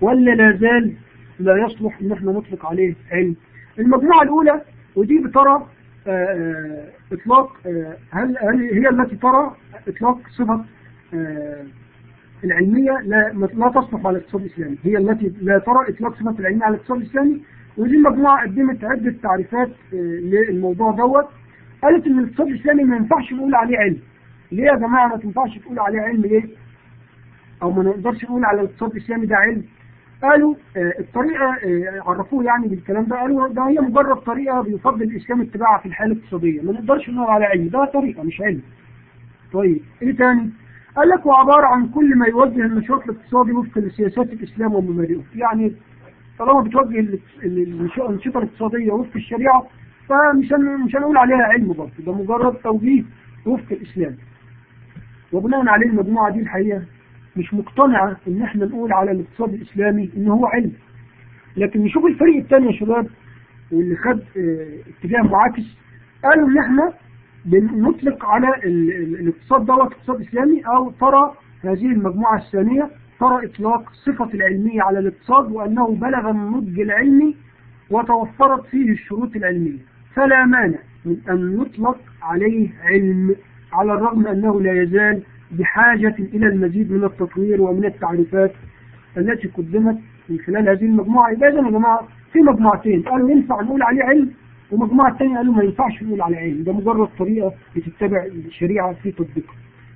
ولا لا زال لا يصلح إن إحنا نطلق عليه علم؟ المجموعة الأولى ودي بترى آه، آه، إطلاق آه، هل هل هي التي ترى إطلاق صفة العلمية؟ لا لا تصلح على الاقتصاد الإسلامي. هي التي لا ترى إطلاق صفة العلمية على الاقتصاد الإسلامي. ودي مجموعة قدمت عدة تعريفات للموضوع دوت. قالت إن الاقتصاد الإسلامي ما ينفعش نقول عليه علم. ليه يا جماعة ما تنفعش تقول عليه علم ليه؟ أو ما نقدرش نقول على الاقتصاد الإسلامي ده علم. قالوا آه، الطريقة آه، عرفوه يعني بالكلام ده قالوا ده هي مجرد طريقة بيفضل الإسلام اتباعها في الحالة الاقتصادية. ما نقدرش نقول على علم. ده طريقة مش علم. طيب إيه تاني؟ قال لك هو عبارة عن كل ما يوجه النشاط الاقتصادي وفق لسياسات الإسلام ومبادئه. يعني طالما بتوجه الأنشطة الاقتصادية وفق الشريعة فمش مش هنقول عليها علم برضه. ده مجرد توجيه وفق الإسلام. وبناء عليه المجموعة دي الحقيقة مش مقتنعة إن إحنا نقول على الاقتصاد الإسلامي إن هو علم. لكن نشوف الفريق الثاني يا شباب واللي خد آه، اتجاه معاكس قالوا إن إحنا بنطلق على ال- ال- الاقتصاد دوت اقتصاد إسلامي أو ترى هذه المجموعة الثانية ترى إطلاق صفة العلمية على الاقتصاد وأنه بلغ النضج العلمي وتوفرت فيه الشروط العلمية. فلا مانع من أن يطلق عليه علم على الرغم أنه لا يزال بحاجة إلى المزيد من التطوير ومن التعريفات التي قدمت من خلال هذه المجموعة. إذا يا جماعة في مجموعتين. قالوا ينفع نقول عليه علم ومجموعة تانية قالوا ما ينفعش نقول عليه علم. ده مجرد طريقة بتتبع الشريعة في تطبيقها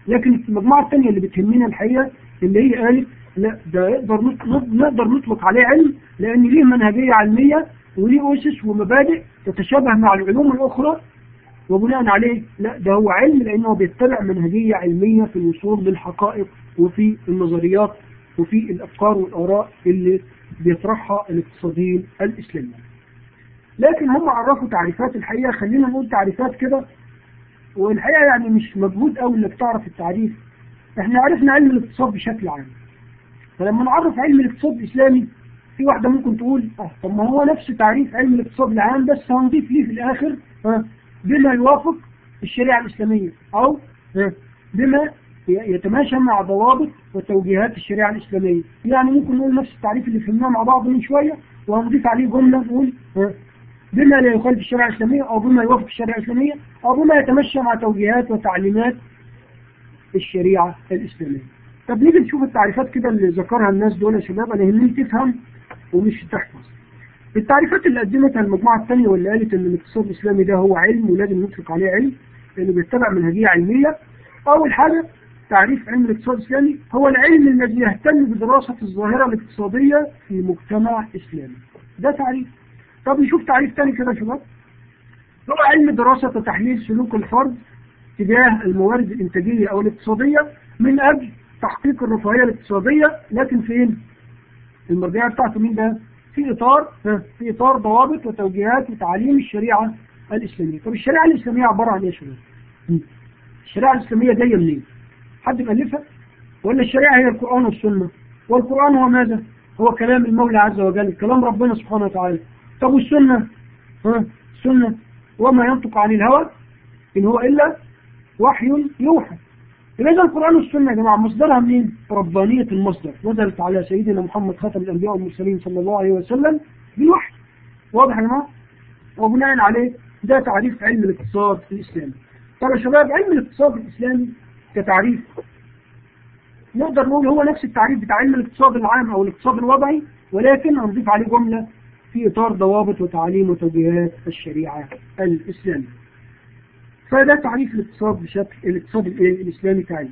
لكن المجموعة التانية اللي بتهمنا الحقيقة اللي هي قالت لا ده نط- نقدر نطلق عليه علم لأن ليه منهجية علمية وليه أسس ومبادئ تتشابه مع العلوم الأخرى وبناء عليه لا ده هو علم لأنه بيتبع منهجية علمية في الوصول للحقائق وفي النظريات وفي الأفكار والآراء اللي بيطرحها الاقتصاديين الإسلاميين. لكن هم عرفوا تعريفات الحقيقة. خلينا نقول تعريفات كده. والحقيقة يعني مش مجهود قوي إنك تعرف التعريف. إحنا عرفنا علم الاقتصاد بشكل عام. فلما نعرف علم الاقتصاد الإسلامي في واحدة ممكن تقول آه طب ما هو نفس تعريف علم الاقتصاد العام بس هنضيف ليه في الآخر؟ ها بما يوافق الشريعة الإسلامية أو بما يتماشى مع ضوابط وتوجيهات الشريعة الإسلامية. يعني ممكن نقول نفس التعريف اللي فهمناه مع بعض من شوية وهنضيف عليه جملة نقول بما لا يخالف الشريعة الإسلامية أو بما يوافق الشريعة الإسلامية أو بما يتمشى مع توجيهات وتعليمات الشريعة الإسلامية. طب نيجي نشوف التعريفات كده اللي ذكرها الناس دول يا شباب أنا يهمني تفهم ومش تحفظ. التعريفات اللي قدمتها المجموعة الثانية واللي قالت إن الاقتصاد الإسلامي ده هو علم ولازم نطلق عليه علم لأنه بيتبع منهجية علمية. أول حاجة تعريف علم الاقتصاد الإسلامي هو العلم الذي يهتم بدراسة الظاهرة الاقتصادية في مجتمع إسلامي. ده تعريف. طب نشوف تعريف تاني كده يا شباب. هو علم دراسة وتحليل سلوك الفرد تجاه الموارد الإنتاجية أو الاقتصادية من أجل تحقيق الرفاهية الاقتصادية. لكن فين؟ المرجعية بتاعته مين ده؟ في إطار في إطار ضوابط وتوجيهات وتعاليم الشريعة الإسلامية طب الشريعة الإسلامية عبارة عن إيه يا شباب؟ الشريعة الإسلامية جاية منين؟ حد مألفها؟ ولا الشريعة هي القرآن والسنة؟ والقرآن هو ماذا؟ هو كلام المولى عز وجل كلام ربنا سبحانه وتعالى طب والسنة؟ ها؟ السنة وما ينطق عن الهوى إن هو إلا وحي يوحى إذا القرآن والسنة يا جماعة مصدرها منين؟ ربانية المصدر نزلت على سيدنا محمد خاتم الأنبياء والمرسلين صلى الله عليه وسلم بالوحي واضح يا جماعة؟ وبناء عليه ده تعريف علم الاقتصاد الإسلامي طب يا شباب علم الاقتصاد الإسلامي كتعريف نقدر نقول هو نفس التعريف بتاع علم الاقتصاد العام أو الاقتصاد الوضعي ولكن هنضيف عليه جملة في إطار ضوابط وتعاليم وتوجيهات الشريعة الإسلامية فده تعريف الاقتصاد بشكل الاقتصاد الإسلامي تعريف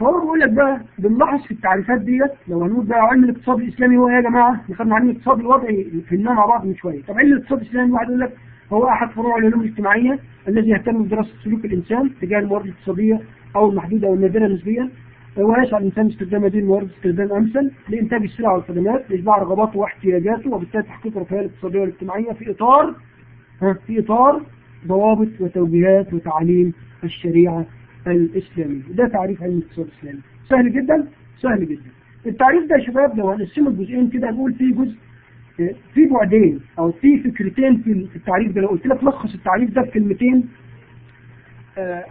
فهو بيقول لك بقى بنلاحظ في التعريفات ديت لو هنقول بقى علم الاقتصاد الإسلامي هو إيه يا جماعة إحنا خدنا علم الاقتصاد الوضعي فهمناه مع بعض من شوية. طب علم الاقتصاد الإسلامي واحد يقول لك هو أحد فروع العلوم الاجتماعية الذي يهتم بدراسة سلوك الإنسان تجاه الموارد الاقتصادية أو المحدودة أو النادره نسبيا ويسعى الانسان استخدام هذه الموارد استخدام أمثل لإنتاج السلع والخدمات لاشباع رغباته واحتياجاته وبالتالي تحقيق الرفاهيه الاقتصادية والاجتماعية في اطار في إطار ضوابط وتوجيهات وتعليم الشريعة الإسلامية. ده تعريف علم الاقتصاد الإسلامي. سهل جدا؟ سهل جدا. التعريف ده يا شباب لو هنقسمه لجزئين كده نقول فيه جزء في بعدين أو في فكرتين في في التعريف ده. لو قلت لك لخص التعريف ده في كلمتين آه،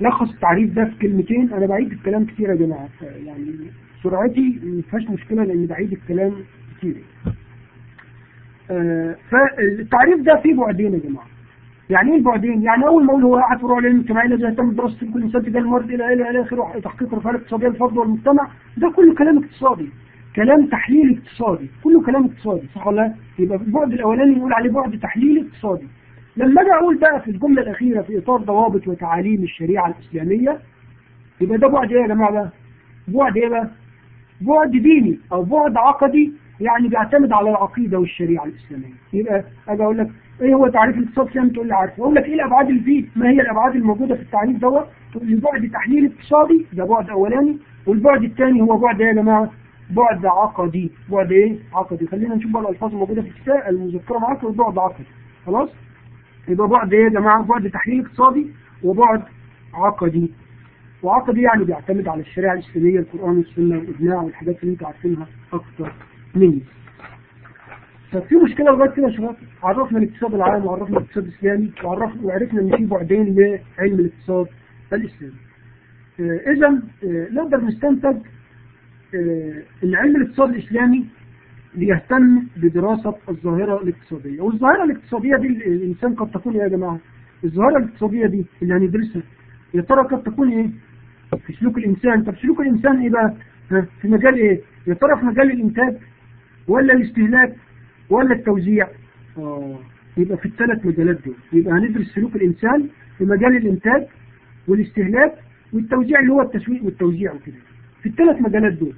لخص التعريف ده في كلمتين أنا بعيد الكلام كتير يا جماعة. ف- يعني سرعتي ما فيهاش مشكلة لأن بعيد الكلام كتير. آه، فالتعريف ده فيه بعدين يا جماعة. يعني إيه البعدين؟ يعني أول ما أقول هو احد فروع العلم الاجتماعي الذي يهتم بدراسه كل انسان تجاه المرض إلى إلى إلى آخره تحقيق الرفاه الاقتصادية للفرد والمجتمع ده كله كلام اقتصادي كلام تحليل اقتصادي كله كلام اقتصادي صح ولا لا؟ يبقى البعد الأولاني نقول عليه بعد تحليلي اقتصادي لما أجي أقول بقى في الجملة الأخيرة في إطار ضوابط وتعاليم الشريعة الإسلامية يبقى ده بعد إيه يا جماعة بقى؟ بعد إيه بقى؟ بعد ديني أو بعد عقدي يعني بيعتمد على العقيدة والشريعة الإسلامية يبقى أجي أقول لك إيه هو تعريف الاقتصاد الاسلامي تقول لي عارفه. أقول لك إيه الابعاد اللي فيه ما هي الابعاد الموجودة في التعريف دوت؟ تقول لي بعد تحليل اقتصادي ده بعد أولاني. والبعد الثاني هو بعد إيه يا جماعة؟ بعد عقدي. بعد إيه؟ عقدي. خلينا نشوف بقى الألفاظ الموجودة في الكتاب المذكرة معاك والبعد عقدي. خلاص؟ يبقى بعد إيه يا جماعة؟ بعد تحليل اقتصادي وبعد عقدي. وعقدي يعني بيعتمد على الشريعة الإسلامية القرآن والسنة والإجماع والحاجات اللي أنتوا عارفينها أكتر مني. طب في مشكلة لغاية كده يا شباب. عرفنا الاقتصاد العام وعرفنا الاقتصاد الإسلامي وعرفنا وعرفنا إن في بعدين لعلم الاقتصاد الإسلامي. آه اذا آه نقدر نستنتج آه إن علم الاقتصاد الإسلامي بيهتم بدراسة الظاهرة الاقتصادية. والظاهرة الاقتصادية دي الإنسان قد تكون إيه يا جماعة؟ الظاهرة الاقتصادية دي اللي هندرسها يا ترى قد تكون إيه؟ في سلوك الإنسان. طب سلوك الإنسان إيه بقى؟ في مجال إيه؟ يا ترى في مجال الإنتاج ولا الاستهلاك؟ ولا التوزيع. آه. يبقى في الثلاث مجالات دول. يبقى هندرس سلوك الإنسان في مجال الإنتاج والاستهلاك والتوزيع اللي هو التسويق والتوزيع وكده. في الثلاث مجالات دول.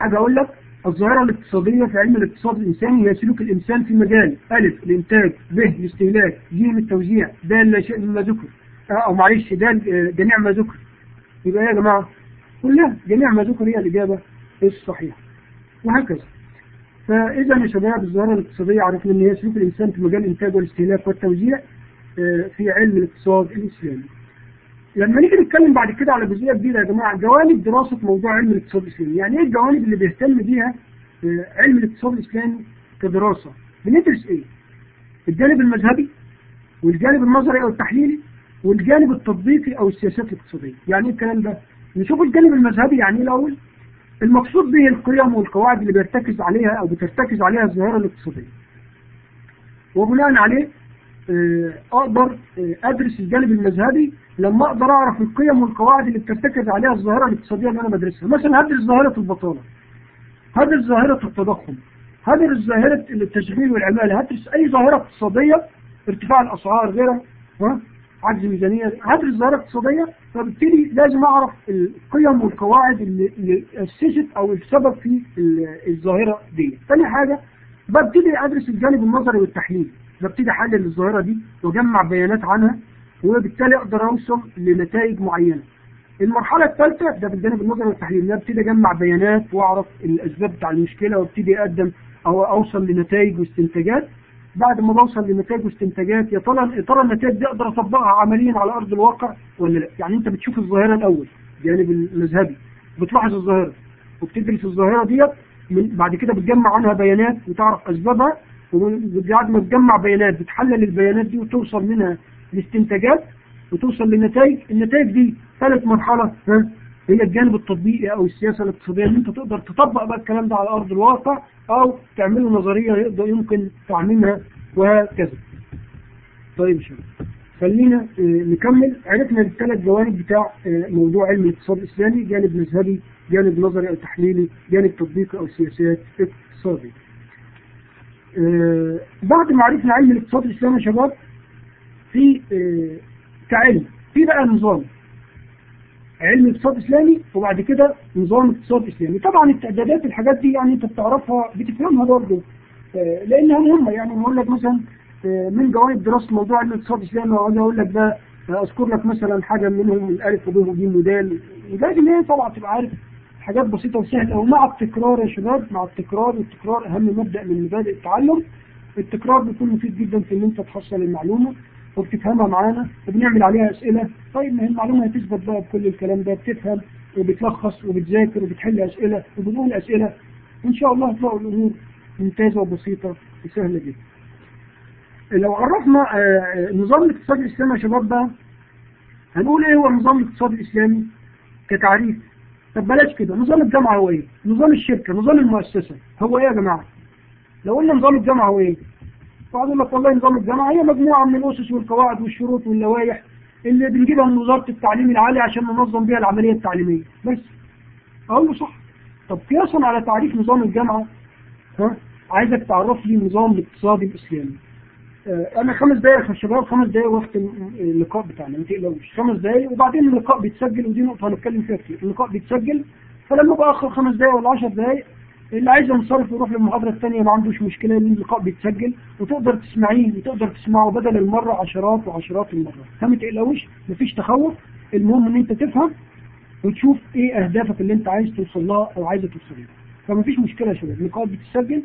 حاجة أقول لك الظاهرة الاقتصادية في علم الاقتصاد الإنساني هي سلوك الإنسان في مجال ألف الإنتاج ب الاستهلاك ج التوزيع د لا شيء مما ذكر. أو معلش د جميع ما ذكر. يبقى إيه يا جماعة كلها جميع ما ذكر هي الإجابة الصحيحة. وهكذا. فإذا يا شباب الظاهرة الاقتصادية عرفنا إن هي سلوك الإنسان في مجال الإنتاج والاستهلاك والتوزيع في علم الاقتصاد الإسلامي لما نيجي نتكلم بعد كده على جزئية جديدة يا جماعة جوانب دراسة موضوع علم الاقتصاد الإسلامي، يعني إيه الجوانب اللي بيهتم بيها علم الاقتصاد الإسلامي كدراسة؟ بندرس إيه؟ الجانب المذهبي والجانب النظري أو التحليلي والجانب التطبيقي أو السياسات الاقتصادية، يعني إيه الكلام ده؟ نشوف الجانب المذهبي يعني إيه الأول؟ المقصود به القيم والقواعد اللي بيرتكز عليها أو بترتكز عليها الظاهرة الاقتصادية. وبناء عليه أقدر أدرس الجانب المذهبي لما أقدر أعرف القيم والقواعد اللي بترتكز عليها الظاهرة الاقتصادية اللي أنا بدرسها. مثلا هدرس ظاهرة البطالة. هدرس ظاهرة التضخم. هدرس ظاهرة التشغيل والعمالة. هدرس أي ظاهرة اقتصادية ارتفاع الأسعار غيرها. ها؟ عجز ميزانية هدرس ظاهره اقتصاديه فبالتالي لازم أعرف القيم والقواعد اللي, أسست أو السبب في الظاهرة دي ثاني حاجة ببتدي أدرس الجانب النظري والتحليلي ببتدي أحلل الظاهرة دي وأجمع بيانات عنها وبالتالي أقدر أوصل لنتائج معينة. المرحلة الثالثه ده بالجانب النظري والتحليل ان ابتدي أجمع بيانات وأعرف الأسباب بتاع المشكلة وأبتدي أقدم أو أوصل لنتائج واستنتاجات. بعد ما بوصل لنتائج واستنتاجات يا ترى يا ترى النتائج دي أقدر أطبقها عمليا على أرض الواقع ولا لأ؟ يعني أنت بتشوف الظاهرة الأول الجانب المذهبي بتلاحظ الظاهرة وبتدرس الظاهرة ديت بعد كده بتجمع عنها بيانات وتعرف أسبابها وبعد ما تجمع بيانات بتحلل البيانات دي وتوصل منها لاستنتاجات وتوصل لنتائج النتائج دي ثالث مرحلة ها هي الجانب التطبيقي أو السياسة الاقتصادية ان أنت تقدر تطبق بقى الكلام ده على أرض الواقع أو تعمله نظرية يقدر يمكن تعميمها وهكذا. طيب شباب خلينا نكمل. عرفنا الثلاث جوانب بتاع موضوع علم الاقتصاد الإسلامي جانب مذهبي جانب نظري أو تحليلي جانب تطبيقي أو سياسات اقتصادية آه بعد ما عرفنا علم الاقتصاد الإسلامي يا شباب في آه كعلم في بقى نظام. علم الاقتصاد الإسلامي وبعد كده نظام اقتصاد اسلامي طبعا التعدادات الحاجات دي يعني أنت بتعرفها بتفهمها برضه آه لأنها مهمة. يعني بقول لك مثلا من جوانب دراسة موضوع علم الاقتصاد الإسلامي واقعد أقول لك ده أذكر لك مثلا حاجة منهم الألف وب وج ودال لازم إيه طبعا تبقى عارف حاجات بسيطة وسهلة. ومع التكرار يا شباب مع التكرار والتكرار أهم مبدأ من مبادئ التعلم. التكرار بيكون مفيد جدا في إن أنت تحصل المعلومة. وبتفهمها معانا وبنعمل عليها أسئلة. طيب ما هي المعلومة هتثبت بقى بكل الكلام ده بتفهم وبتلخص وبتذاكر وبتحل أسئلة وبنقول أسئلة. وإن شاء الله هتلاقوا الأمور ممتازة وبسيطة وسهلة جدا. لو عرفنا نظام الاقتصاد الإسلامي يا شباب بقى هنقول إيه هو النظام الاقتصادي الإسلامي كتعريف؟ طب بلاش كده. نظام الجامعة هو إيه؟ نظام الشركة نظام المؤسسة. هو إيه يا جماعة؟ لو قلنا نظام الجامعة هو إيه؟ يقول لك والله نظام الجامعة هي مجموعة من الأسس والقواعد والشروط واللوائح اللي بنجيبها من وزارة التعليم العالي عشان ننظم بيها العملية التعليمية. بس. أقول له صح. طب قياسا على تعريف نظام الجامعة. ها؟ عايزك تعرف لي النظام الاقتصادي الإسلامي. آه، أنا خمس دقايق يا شباب خمس دقايق وقت اللقاء بتاعنا ما تقلقوش. خمس دقايق وبعدين اللقاء بيتسجل ودي نقطة هنتكلم فيها كتير. اللقاء بيتسجل فلما بقى آخر خمس دقايق ولا 10 دقايق اللي عايز ينصرف يروح للمحاضرة الثانية ما عندوش مشكلة لأن اللقاء بيتسجل وتقدر تسمعيه وتقدر تسمعه بدل المرة عشرات وعشرات المرات فما تقلقوش مفيش تخوف المهم إن أنت تفهم وتشوف إيه أهدافك اللي أنت عايز توصل لها أو عايزه توصل لها. فمفيش مشكلة يا شباب اللقاء بتتسجل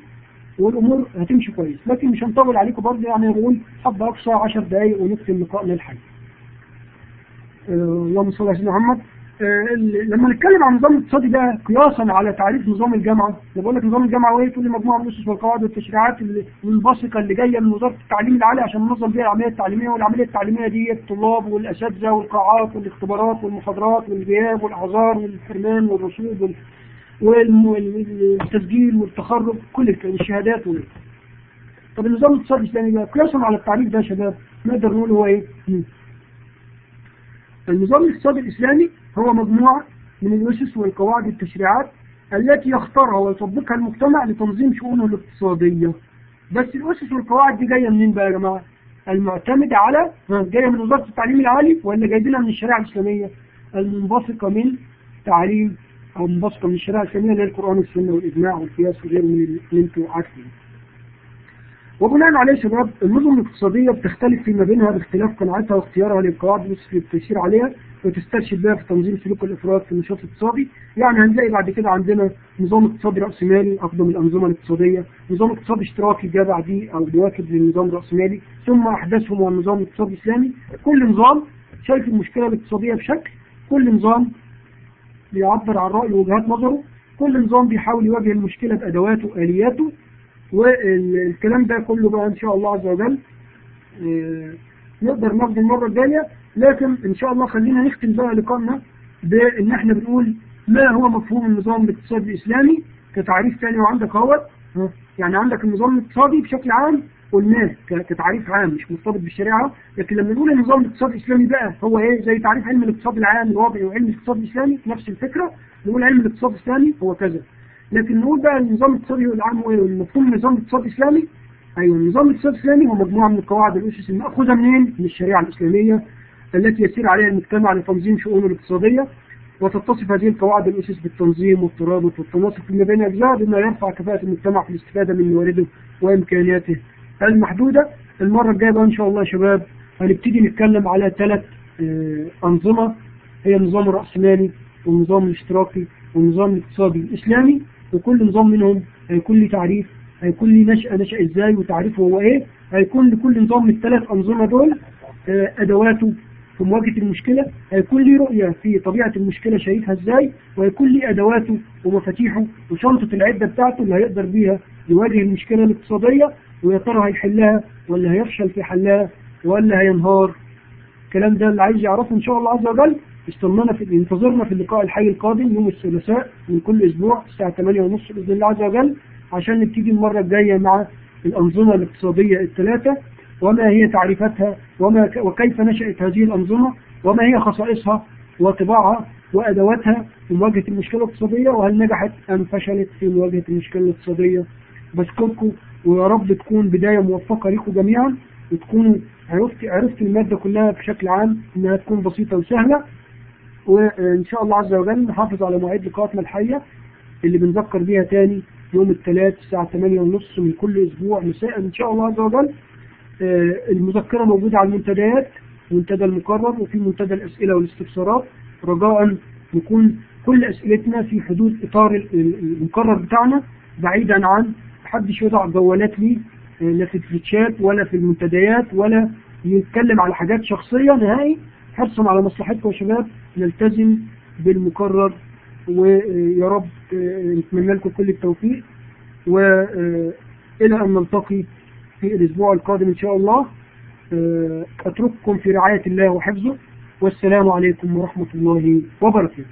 والأمور هتمشي كويس. لكن مش هنطول عليكم برضه يعني نقول حد أقصى 10 دقايق ونختم لقائنا الحي آه، اللهم صل على سيدنا محمد. لما نتكلم عن النظام الاقتصادي ده قياسا على تعريف نظام الجامعة أنا بقول لك نظام الجامعة إيه كل مجموعة من الأسس والقواعد والتشريعات المنبثقة اللي جاية من وزارة التعليم العالي عشان ننظم بيها العملية التعليمية والعملية التعليمية دي الطلاب والأساتذة والقاعات والاختبارات والمحاضرات والغياب والأعذار والحرمان والرسوب والتسجيل والتخرج كل الك- الشهادات وال... طب النظام الاقتصادي الاسلامي بقى قياسا على التعريف ده يا شباب نقدر نقول هو إيه؟ النظام الاقتصادي الإسلامي هو مجموعة من الأسس والقواعد التشريعات التي يختارها ويطبقها المجتمع لتنظيم شؤونه الاقتصادية بس الأسس والقواعد دي جاية منين بقى يا جماعة؟ المعتمدة على جاية من وزارة التعليم العالي ولا جايبينها من الشريعة الإسلامية؟ المنبثقة من تعليم أو منبثقة من الشريعة الإسلامية اللي هي القرآن والسنة والإجماع والقياس وغيره من اللي أنتوا عارفينه. وبناء عليه شباب النظم الاقتصادية بتختلف فيما بينها باختلاف قناعتها واختيارها للقواعد التي بتشير عليها وتسترشد بها في تنظيم سلوك الافراد في النشاط الاقتصادي. يعني هنلاقي بعد كده عندنا نظام اقتصادي رأسمالي أقدم الأنظمة الاقتصادية نظام اقتصادي اشتراكي جاء بعديه أو بيواكب للنظام الرأسمالي ثم أحدثهم هو النظام الاقتصادي الإسلامي كل نظام شايف المشكلة الاقتصادية بشكل كل نظام بيعبر عن رأيه ووجهات نظره كل نظام بيحاول يواجه المشكلة بأدواته وآلياته والكلام ده كله بقى إن شاء الله عز وجل آه، نقدر ناخده المرة الجاية. لكن إن شاء الله خلينا نختم بقى لقائنا بإن إحنا بنقول ما هو مفهوم النظام الاقتصادي الإسلامي كتعريف تاني وعندك اهوت ها، يعني عندك النظام الاقتصادي بشكل عام قلناه كتعريف عام مش مرتبط بالشريعة. لكن لما نقول النظام الاقتصادي الإسلامي بقى هو إيه؟ زي تعريف علم الاقتصاد العام الوضعي وعلم الاقتصاد الإسلامي نفس الفكرة. نقول علم الاقتصاد الإسلامي هو كذا. لكن نقول بقى النظام الاقتصادي العام هو إيه؟ مفهوم النظام الاقتصادي الإسلامي أيوة النظام الاقتصادي الإسلامي هو مجموعة من القواعد والأسس المأخوذة منين؟ من الشريعة الإسلامية التي يسير عليها المجتمع لتنظيم شؤونه الاقتصادية وتتصف هذه القواعد والأسس بالتنظيم والترابط والتناسق فيما بين أجزاء بما يرفع كفاءة المجتمع في الاستفادة من موارده وإمكانياته المحدودة المرة الجاية بقى إن شاء الله يا شباب هنبتدي نتكلم على ثلاث آه، أنظمة هي النظام الرأسمالي والنظام الاشتراكي والنظام الاقتصادي الإسلامي وكل نظام منهم هيكون لي تعريف هيكون لي نشأة نشأ إزاي وتعريفه هو إيه هيكون لكل نظام من الثلاث أنظمة دول آه، أدواته في مواجهة المشكلة هيكون لي رؤية في طبيعة المشكلة شايفها إزاي وهيكون لي أدواته ومفاتيحه وشنطة العدة بتاعته اللي هيقدر بيها يواجه المشكلة الاقتصادية ويا ترى هيحلها ولا هيفشل في حلها ولا هينهار. الكلام ده اللي عايز يعرفه إن شاء الله عز وجل. استنانا في انتظرنا في اللقاء الحي القادم يوم الثلاثاء من كل أسبوع الساعة 8:30 بإذن الله عز وجل عشان نبتدي المرة الجاية مع الأنظمة الاقتصادية الثلاثة وما هي تعريفاتها وما وكيف نشأت هذه الأنظمة وما هي خصائصها وطباعها وأدواتها في مواجهة المشكلة الاقتصادية وهل نجحت أم فشلت في مواجهة المشكلة الاقتصادية. بشكركم ويا رب تكون بداية موفقة لكم جميعا وتكونوا عرفت عرفت المادة كلها بشكل عام إنها تكون بسيطة وسهلة. وإن شاء الله عز وجل نحافظ على مواعيد لقاءاتنا الحية اللي بنذكر بيها تاني يوم الثلاث الساعة 8 ونص من كل أسبوع مساء إن شاء الله عز وجل. آه، المذكرة موجودة على المنتديات منتدى المقرر وفي منتدى الأسئلة والاستفسارات. رجاء نكون كل أسئلتنا في حدود إطار ال- ال- المقرر بتاعنا بعيدا عن محدش يضع جوالات لي آه، لا في الشات ولا في المنتديات ولا يتكلم على حاجات شخصية نهائي. حرصا على مصلحتكم يا شباب نلتزم بالمقرر ويا رب آه، نتمنى لكم كل التوفيق وإلى أن نلتقي في الأسبوع القادم إن شاء الله. آه، أترككم في رعاية الله وحفظه والسلام عليكم ورحمة الله وبركاته.